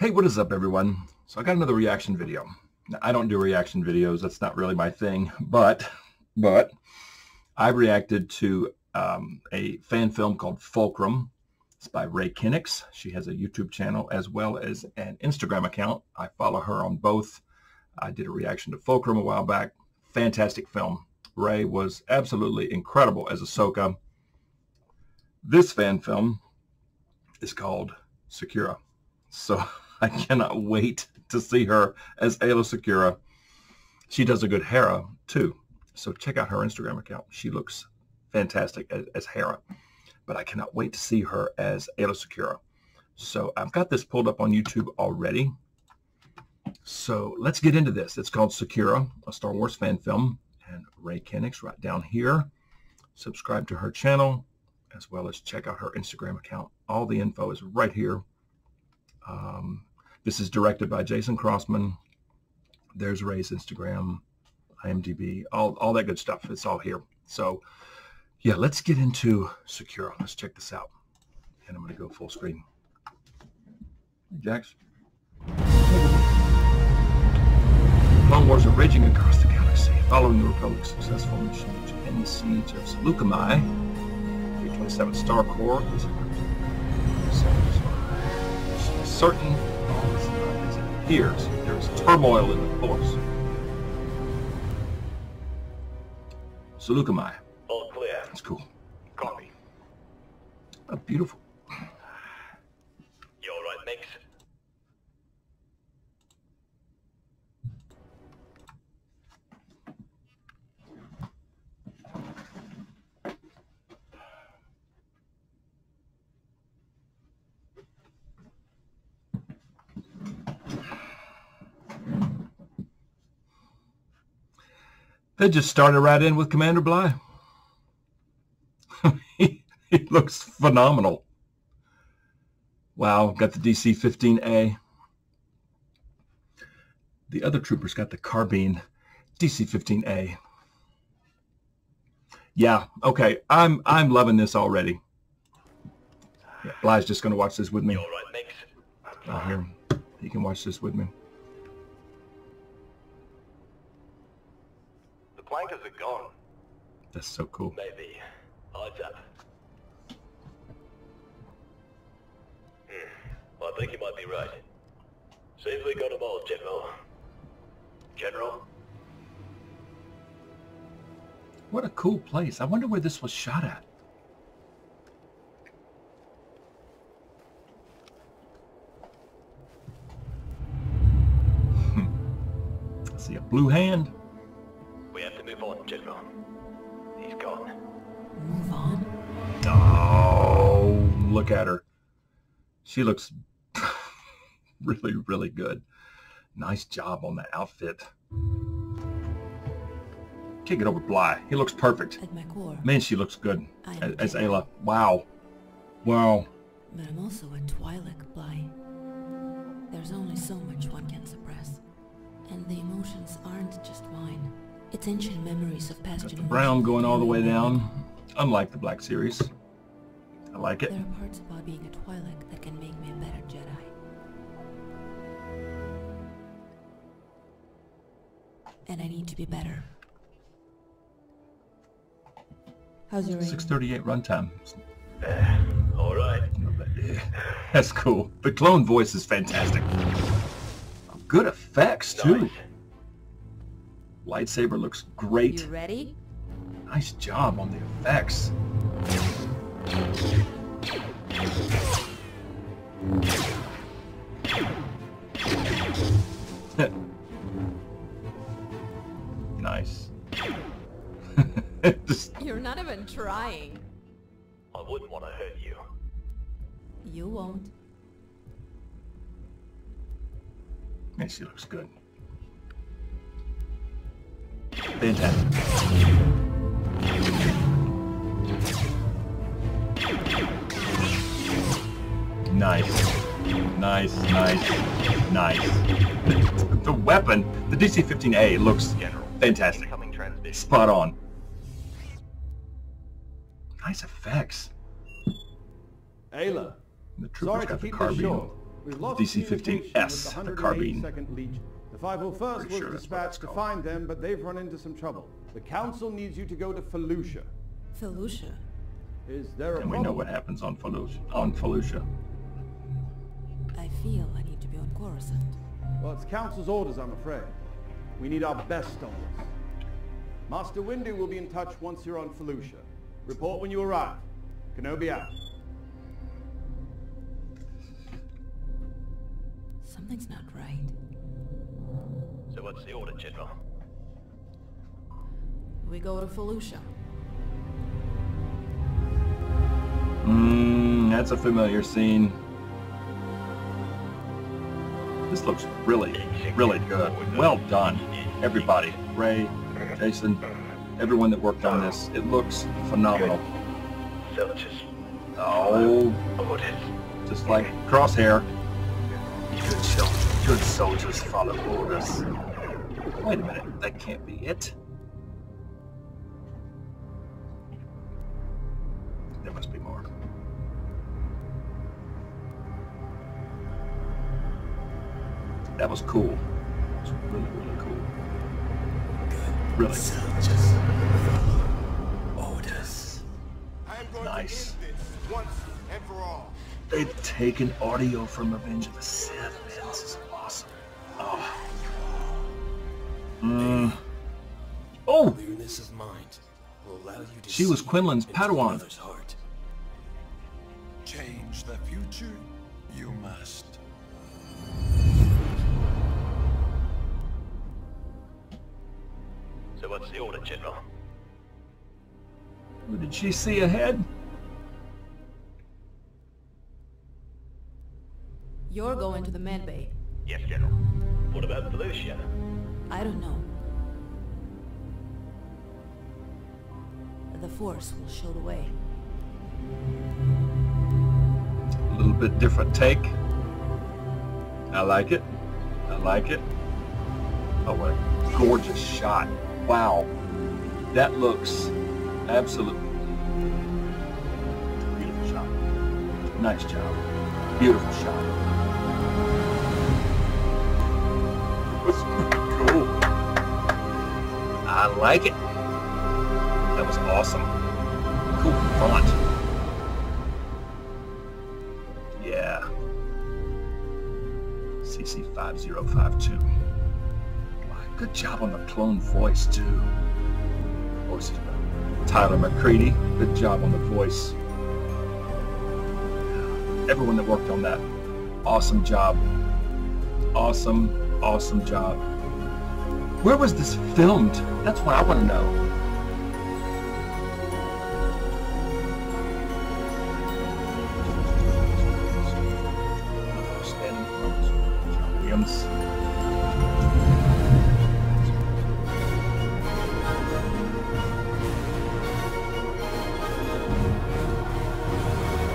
Hey, what is up, everyone? So I got another reaction video. Now, I don't do reaction videos. That's not really my thing. But, but I reacted to um, a fan film called Fulcrum. It's by Rei Kennex. She has a YouTube channel as well as an Instagram account. I follow her on both. I did a reaction to Fulcrum a while back. Fantastic film. Rei was absolutely incredible as Ahsoka. This fan film is called Secura. So I cannot wait to see her as Aayla Secura. She does a good Hera too. So check out her Instagram account. She looks fantastic as, as Hera. But I cannot wait to see her as Aayla Secura. So I've got this pulled up on YouTube already. So let's get into this. It's called Secura, a Star Wars fan film. And Rei Kennex right down here. Subscribe to her channel as well as check out her Instagram account. All the info is right here. Um, this is directed by Jason Crossman. There's Rei's Instagram, IMDb, all, all that good stuff. It's all here. So yeah, let's get into Secura. Let's check this out. And I'm going to go full screen. Jax. Clone Wars are raging across the galaxy, following the Republic's successful mission to end the siege of Saleucami. 327 Star Corps is certain appears there is turmoil in the force. Saleucami. All clear. That's cool. Copy. Oh, beautiful. You all right, Mix? They just started right in with Commander Bly. he, he looks phenomenal. Wow, got the DC-15A. The other troopers got the carbine DC-15A. Yeah, okay. I'm I'm loving this already. Yeah, Bly's just going to watch this with me. You all right, Mix? I'll hear him. He can watch this with me. That's so cool. Maybe. Odds up. Hmm. I think you might be right. Seems we got them all, General. General? What a cool place. I wonder where this was shot at. I see a blue hand. Look at her. She looks really, really good. Nice job on the outfit. Can't get over Bly. He looks perfect. At my core. Man, she looks good as, as Aayla. Wow. Wow. But I'm also a Twi'lek Bly. There's only so much one can suppress. And the emotions aren't just mine. It's ancient memories of past Got the generations. brown going all the way down. Unlike the Black Series. I like it. There are parts about being a Twi'lek that can make me a better Jedi. And I need to be better. How's your 638 runtime. Eh, all right. That's cool. The clone voice is fantastic. Good effects too. Nice. Lightsaber looks great. You ready? Nice job on the effects. nice. Just You're not even trying. I wouldn't want to hurt you. You won't. Man, she looks good. Fantastic. Nice. Nice, nice, nice. The, the weapon, the DC-15A looks General. fantastic. Incoming transmission. Spot on. Nice effects. Aayla, The troopers sorry to got the keep this carbine. short, We've lost DC-15S, the carbine. 182nd The 501st Pretty was sure dispatched to find them, but they've run into some trouble. The Council needs you to go to Felucia. Felucia. Is there a And we problem? know what happens on Felucia. On Felucia. I feel I need to be on Coruscant. Well, it's Council's orders, I'm afraid. We need our best on this. Master Windu will be in touch once you're on Felucia. Report when you arrive. Kenobi out. Something's not right. So what's the order, General? We go to Felucia. Mmm, that's a familiar scene. This looks really, really good. Well done, everybody. Rei, Jason, everyone that worked on this. It looks phenomenal. Oh, just like Crosshair. Good, good soldiers follow orders. Wait a minute, that can't be it. There must be more. That was cool. It was really, really cool. Really. Orders. I am going Nice. to end this once and for all. They've taken audio from Revenge of the Sith, man. This is awesome. Oh. Mm. Oh! Clearness of mind will allow you to She was Quinlan's Padawan. heart. Change the future, you must. Who did she see ahead? You're going to the med bay. Yes, General. What about Felucia? I don't know. The Force will show the way. A little bit different take. I like it. I like it. Oh, what a gorgeous shot. Wow. That looks absolutely beautiful shot. Nice job. Beautiful shot. That's cool. I like it. That was awesome. Cool font. Yeah. CC5052. Good job on the clone voice, too. Tyler McCready. Good job on the voice. Everyone that worked on that. Awesome job. Awesome, awesome job. Where was this filmed? That's what I want to know.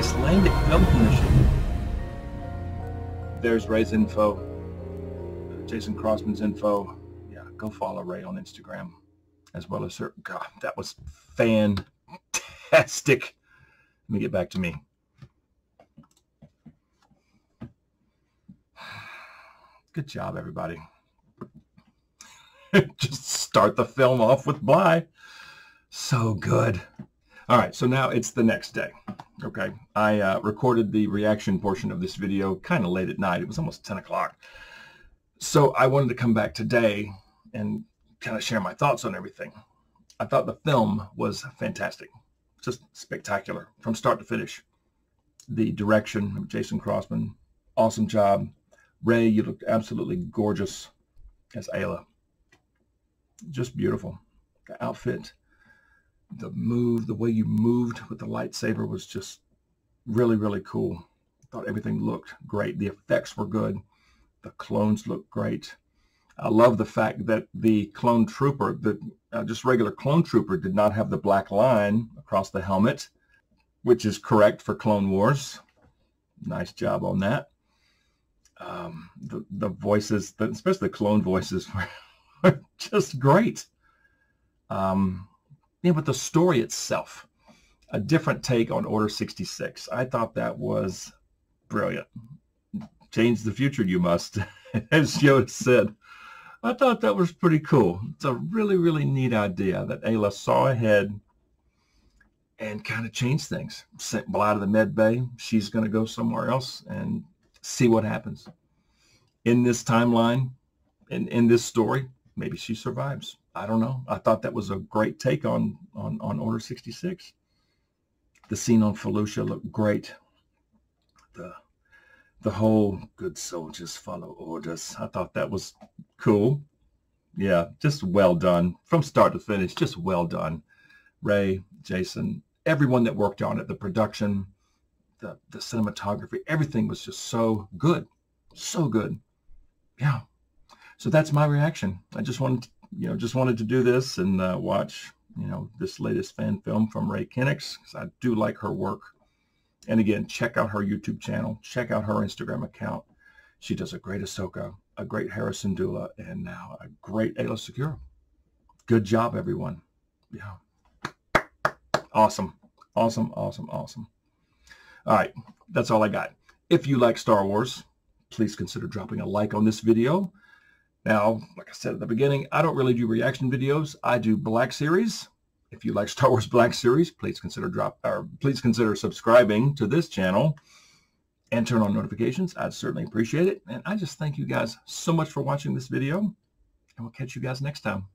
Icelandic Film Commission. There's Rei's info. Jason Crossman's info. Yeah, go follow Rei on Instagram as well as her. God, that was fantastic. Let me get back to me. Good job, everybody. Just start the film off with Bly. So good. All right, so now it's the next day. Okay, I uh, recorded the reaction portion of this video kind of late at night. It was almost 10 o'clock. So I wanted to come back today and kind of share my thoughts on everything. I thought the film was fantastic, just spectacular from start to finish. The direction of Jason Crossman, awesome job. Rei, you looked absolutely gorgeous as Aayla. Just beautiful. The outfit, the move, the way you moved with the lightsaber was just really, really cool. I Thought everything looked great. The effects were good. The clones looked great. I love the fact that the clone trooper, the uh, just regular clone trooper, did not have the black line across the helmet, which is correct for Clone Wars. Nice job on that. Um, the the voices, the, especially the clone voices, were, just great. Um, yeah, but the story itself, a different take on Order 66. I thought that was brilliant. change the future you must, as Yoda said. I thought that was pretty cool. It's a really, really neat idea that Aayla saw ahead and kind of changed things. Sent Bly to the med bay. She's going to go somewhere else and see what happens. In this timeline, in, in this story, maybe she survives. I don't know. I thought that was a great take on, on, on Order 66. The scene on Felucia looked great. The the whole good soldiers follow orders. I thought that was cool. Yeah, just well done from start to finish. Just well done. Rei, Jason, everyone that worked on it, the production, the, the cinematography, everything was just so good. So good. Yeah. So that's my reaction. I just wanted, to, you know, just wanted to do this and uh, watch, you know, this latest fan film from Rei Kennex because I do like her work. And again, check out her YouTube channel. Check out her Instagram account. She does a great Ahsoka, a great Hera Syndulla, and now a great Aayla Secura. Good job, everyone. Yeah. Awesome. Awesome, awesome, awesome. All right, that's all I got. If you like Star Wars, please consider dropping a like on this video. Now, like I said at the beginning, I don't really do reaction videos. I do Black Series. If you like Star Wars Black Series, please consider drop or please consider subscribing to this channel and turn on notifications. I'd certainly appreciate it. And I just thank you guys so much for watching this video. And we'll catch you guys next time.